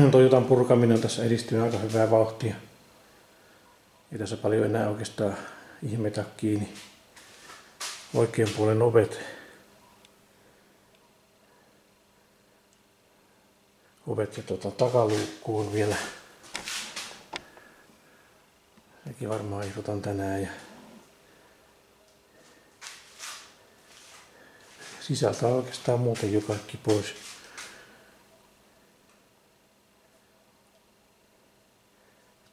Toyotan purkaminen tässä edistynyt aika hyvää vauhtia. Ei tässä paljon enää oikeastaan ihmetä kiinni. Oikean puolen ovet. Ovet ja tota, takaluukku on vielä. Sekin varmaan irrotan tänään. Ja sisältä on oikeastaan muuten jo kaikki pois.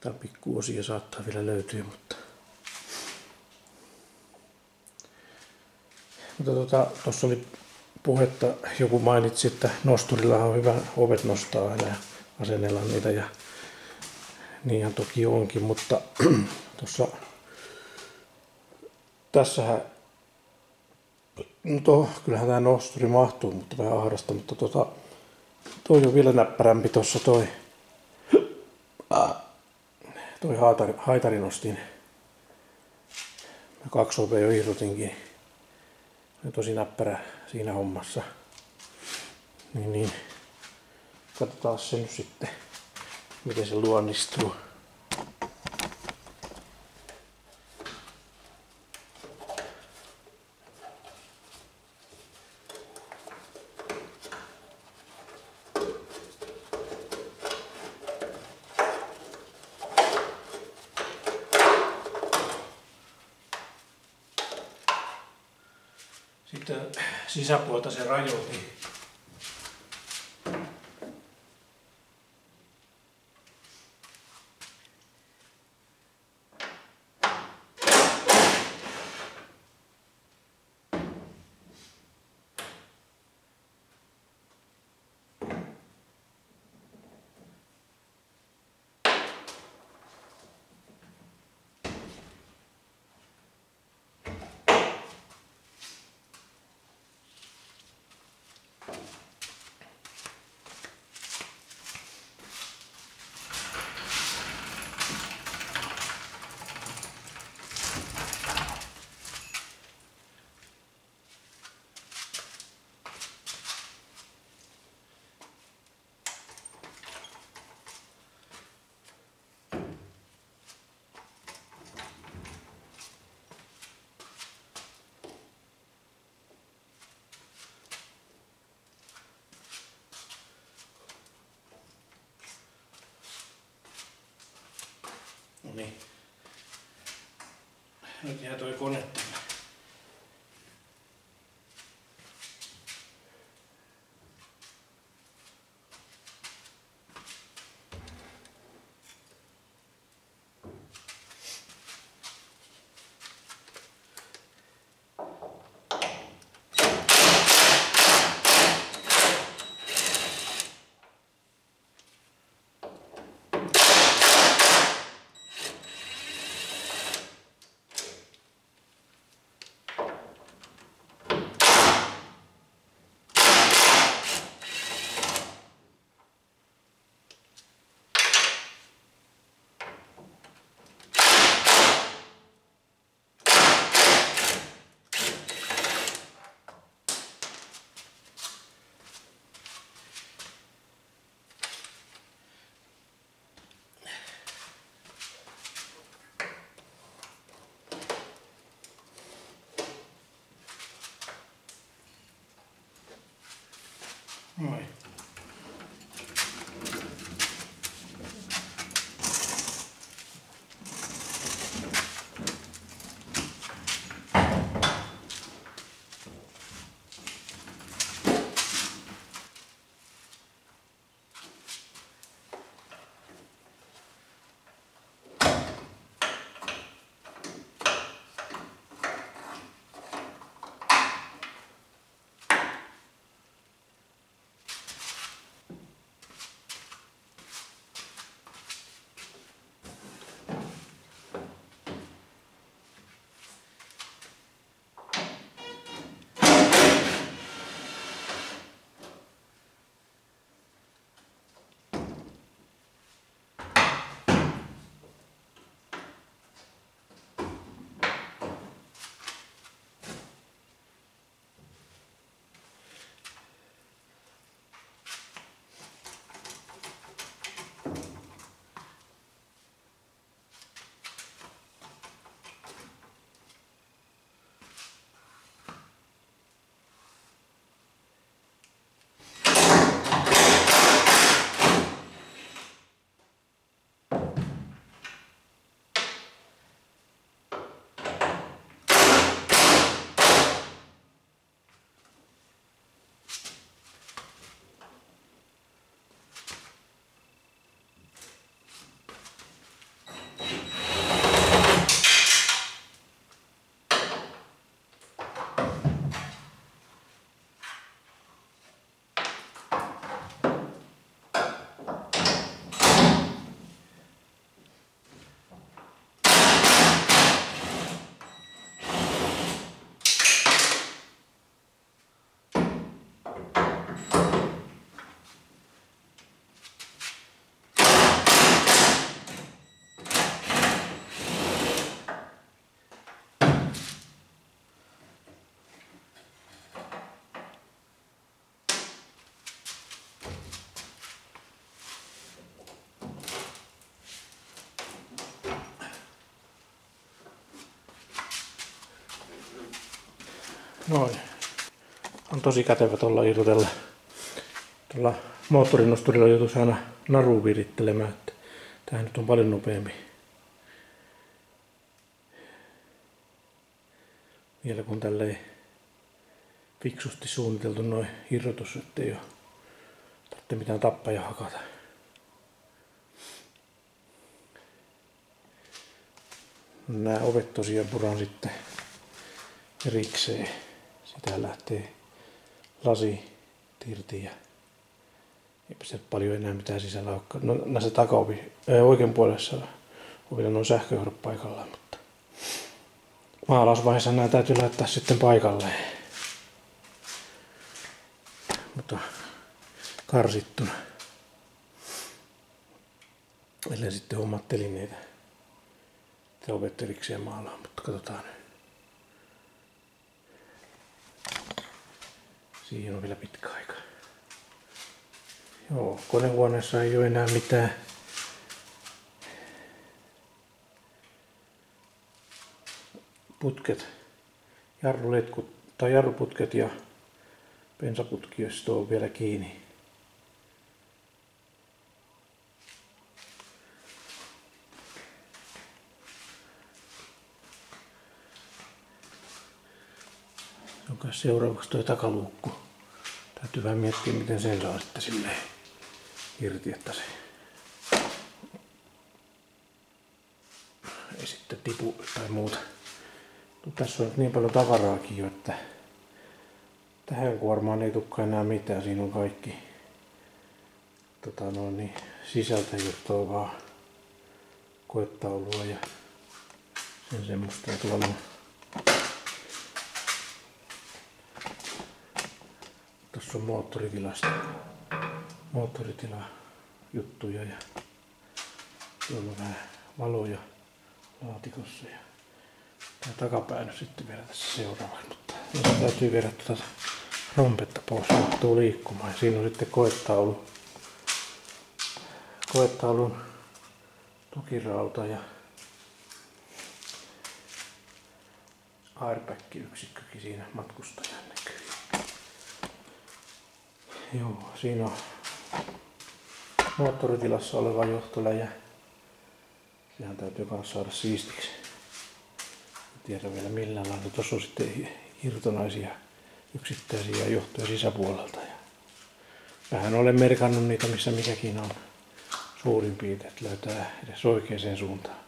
Jotain pikkuosia saattaa vielä löytyä, mutta... Mutta tuota, tuossa oli puhetta, joku mainitsi, että nosturilla on hyvä ovet nostaa aina ja asennella niitä ja niinhän toki onkin, mutta tuossa tässähän no kyllähän tämä nosturi mahtuu, mutta vähän ahdasta, mutta tota, toi on vielä näppärämpi tuossa toi toi haitari, haitari nostin. Mä kaksi opea jo irrotinkin. Ja tosi näppärä siinä hommassa. Niin, niin. Katsotaan se nyt sitten, miten se luonnistuu. Sitten sisäpuolta se rajoitti. Niin. Nyt jää toi kone tänne. Noin. Noin. On tosi kätevä tuolla irrotella. Tuolla moottorinosturilla joutuisi aina naru virittelemään. Tämähän nyt on paljon nopeampi. Vielä kun tälleen fiksusti suunniteltu noin irrotus, ettei ole tarvitse mitään tappaja hakata. Nämä ovet tosiaan puran sitten erikseen. Sitä lähtee lasi irti ja eipä se paljon enää mitään sisällä ole. No näissä takaovi, ää, oikein puolessa on sähköjohdot paikallaan, mutta maalausvaiheessa nämä täytyy laittaa sitten paikalleen. Mutta karsittuna. Ellei sitten omat telineitä. Ovet erikseen maalaa, mutta katsotaan nyt. Siihen on vielä pitkä aika. Joo, konehuoneessa ei ole enää mitään putket, jarruletkut tai jarruputket ja bensaputki, jos on vielä kiinni. Seuraavaksi tuo takaluukku? Täytyy vähän miettiä, miten sen saa sitten silleen irti, että se ei sitten tipu tai muuta. Mutta tässä on niin paljon tavaraakin jo, että tähän kuormaan ei tukkaan enää mitään. Siinä on kaikki tota noin, niin sisältä juttua vaan koetaulua ja sen semmoista. Ja tuolla on Tuossa on moottoritilasta, moottoritila juttuja ja tuolla on vähän valoja laatikossa ja tämä takapää nyt sitten vielä tässä seuraavaksi, mutta täytyy viedä tuota rompetta pois, mahtuu liikkumaan ja siinä on sitten koetaulu, koetaulun tukirauta ja airbag-yksikkökin siinä matkustajan näkyy. Joo, siinä on moottoritilassa oleva johtoläjä. Sehän täytyy myös saada siistiksi. En tiedä vielä millään lailla. Tuossa on sitten irtonaisia yksittäisiä johtoja sisäpuolelta. Ja vähän olen merkannut niitä, missä mikäkin on suurin piirtein, että löytää edes oikeaan suuntaan.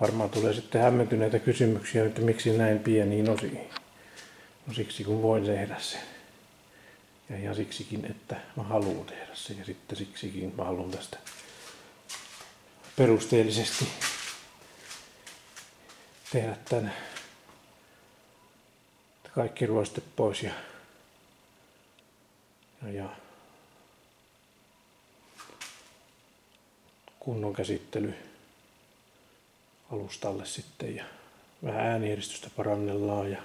Varmaan tulee sitten hämmentyneitä kysymyksiä, että miksi näin pieniin osiin. No siksi kun voin tehdä sen. Ja ihan siksikin, että mä haluan tehdä sen. Ja sitten siksikin mä haluan tästä perusteellisesti tehdä tän kaikki ruoste pois ja, ja, ja kunnon käsittely alustalle sitten ja vähän äänieristystä parannellaan ja,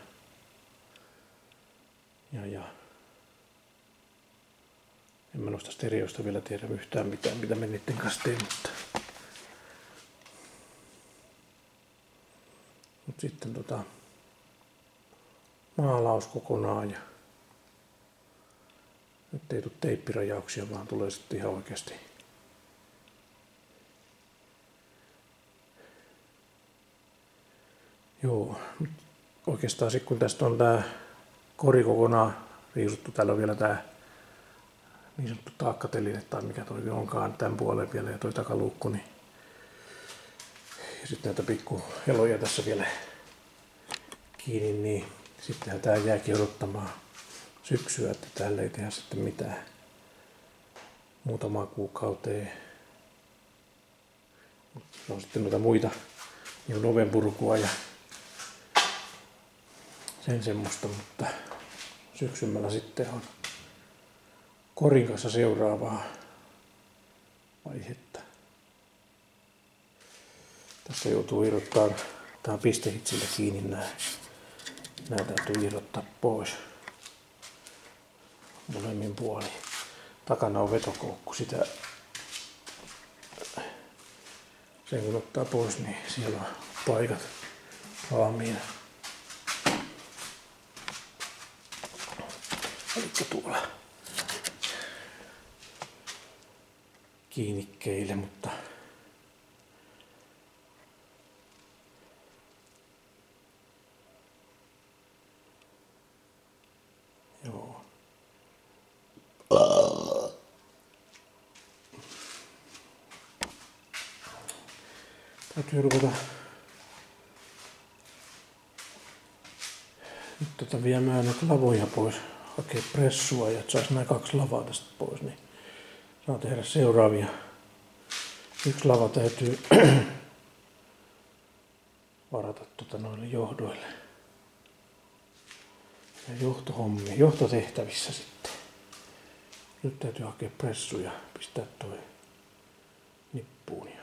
ja, ja en mä noista stereosta vielä tiedä yhtään mitään, mitä me niiden kanssa teen, mutta Mut sitten tota, maalaus kokonaan ja nyt ei tule teippirajauksia, vaan tulee sitten ihan oikeasti Joo, oikeastaan sitten kun tästä on tämä kori kokonaan riisuttu, täällä on vielä tämä niin sanottu taakkateline tai mikä toi onkaan tämän puolen vielä ja toi takaluukku, niin ja sitten näitä pikku eloja tässä vielä kiinni, niin sittenhän tämä jääkin odottamaan syksyä, että täällä ei tehdä sitten mitään muutamaa kuukauteen. Se on sitten noita muita niin purkua ja sen semmoista, mutta syksymällä sitten on korin kanssa seuraavaa vaihetta. Tässä joutuu irrottaa, tämä pistehitsillä kiinni nämä. Nämä täytyy irrottaa pois molemmin puolin. Takana on vetokoukku, sitä, sen kun ottaa pois, niin siellä on paikat valmiina. Eli tuolla kiinnikkeille, mutta Joo. Täytyy ruveta nyt tota viemään näitä lavoja pois, hakea pressua ja että saisi nämä kaksi lavaa tästä pois, niin saa tehdä seuraavia. Yksi lava täytyy varata tota noille johdoille. Ja johtohommi, johtotehtävissä sitten. Nyt täytyy hakea pressu ja pistää toi nippuun. Ja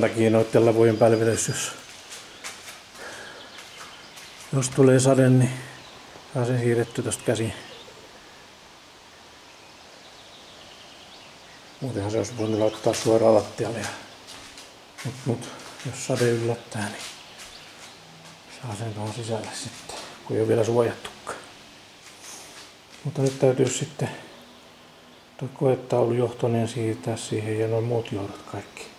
sen takia noiden lavojen pälvelys, jos, jos tulee sade, niin saa sen siirretty tosta käsin. Muutenhan se olisi voinut laittaa suoraan lattialle. Mut, mut, jos sade yllättää, niin saa sen tuohon sisälle sitten, kun ei ole vielä suojattukaan. Mutta nyt täytyy sitten tuo koetaulu johtoneen siirtää siihen ja noin muut johdot kaikki.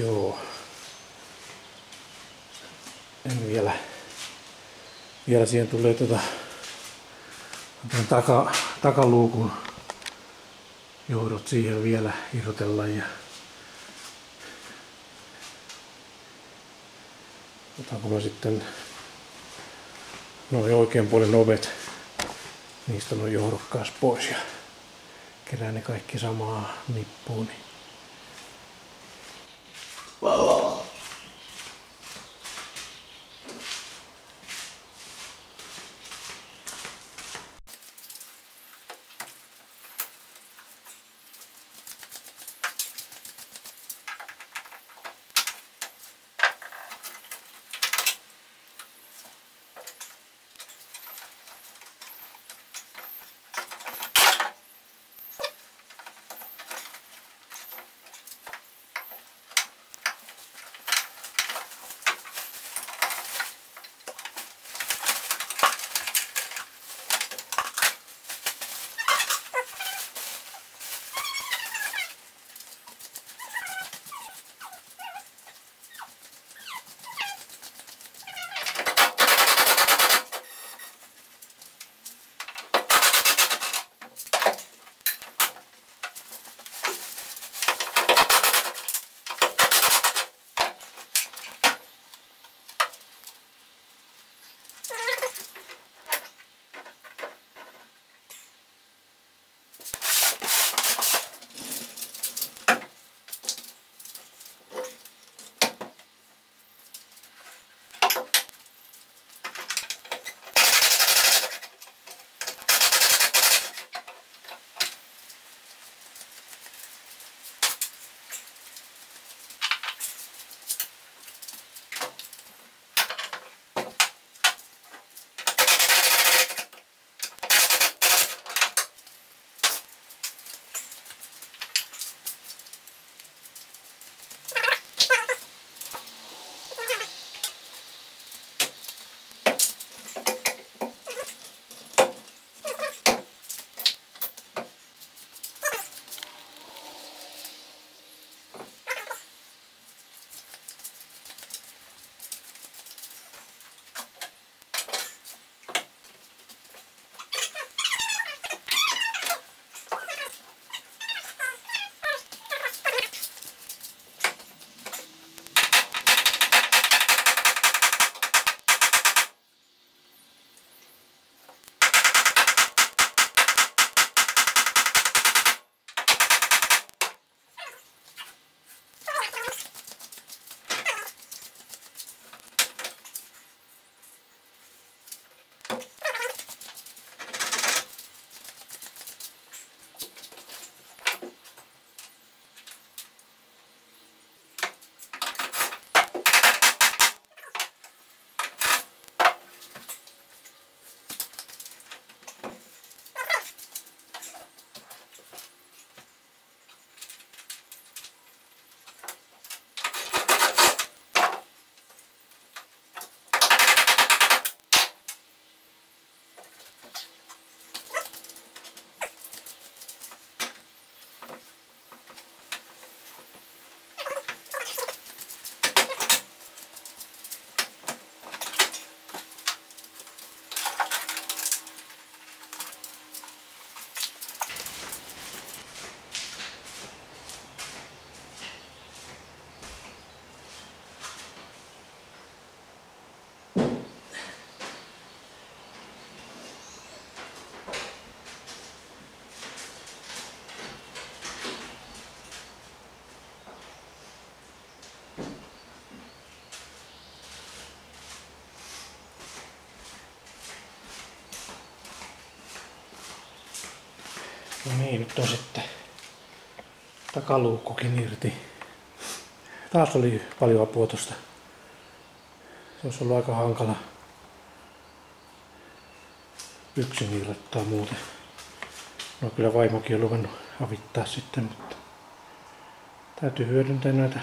Joo. En vielä. Vielä siihen tulee tuota, taka, takaluukun johdot siihen vielä irrotella ja otanko mä sitten noin oikean puolen ovet, niistä on johdokkaas pois ja kerään ne kaikki samaa nippuun. Niin No niin, nyt on sitten takaluukkukin irti. Taas oli paljon apua tosta. Se olisi ollut aika hankala yksin irrottaa muuten. No kyllä vaimokin on luvannut avittaa sitten, mutta täytyy hyödyntää näitä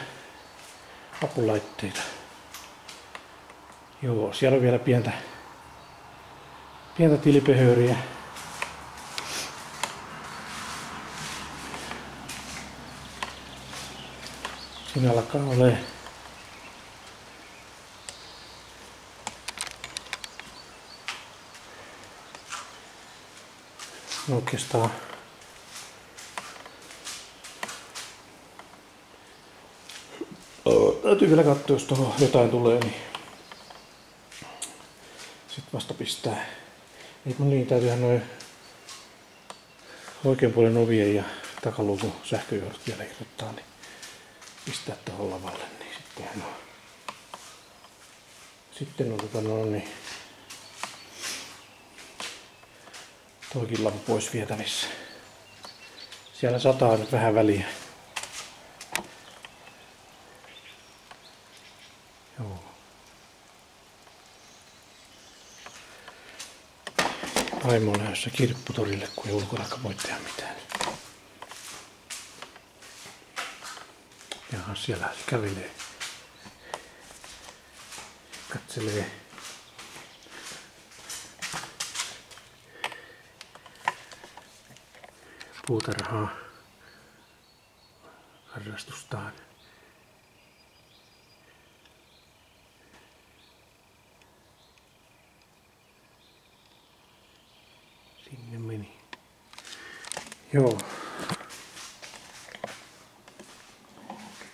apulaitteita. Joo, siellä on vielä pientä, pientä tilipehöriä. Siinä alkaa No oikeastaan täytyy vielä katsoa, jos tuohon jotain tulee, niin sitten vasta pistää. Eikö niin, täytyyhän noin oikean puolen ovien ja takaluukun sähköjohdot vielä irrottaa, niin pistää tuohon lavalle, niin sittenhän on. Sitten on tota noin, niin toikin lavu pois vietävissä. Siellä sataa nyt vähän väliä. Joo. Vaimo on lähdössä kirpputorille, kun ei ulkona voi tehdä mitään. Jaha, siellä kävelee. Katselee. puutarhaa harrastustaan. Sinne meni. Joo.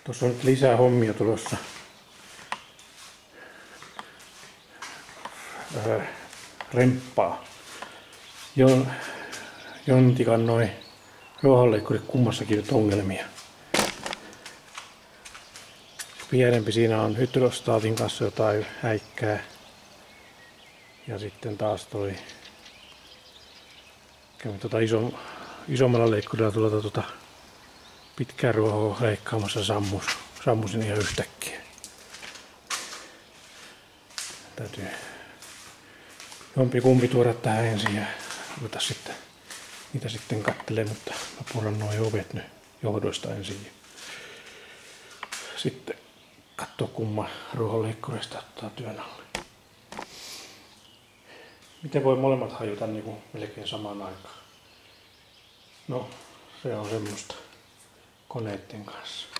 Tuossa on nyt lisää hommia tulossa. Öö, remppaa. Jon, Jontikan noin ruohonleikkuri kummassakin nyt ongelmia. Pienempi siinä on hydrostaatin kanssa jotain häikkää. Ja sitten taas toi kävin tuota iso, isommalla leikkurilla tuota, tuota pitkää ruohoa leikkaamassa sammus. Sammusin ihan yhtäkkiä. Täytyy jompi kumpi tuoda tähän ensin ja ruveta sitten niitä sitten kattelee, mutta mä puran noin ovet nyt johdoista ensin. Sitten katsoa kumma ruohonleikkurista ottaa työn alle. Miten voi molemmat hajuta niin kuin melkein samaan aikaan? No, se on semmoista koneiden kanssa.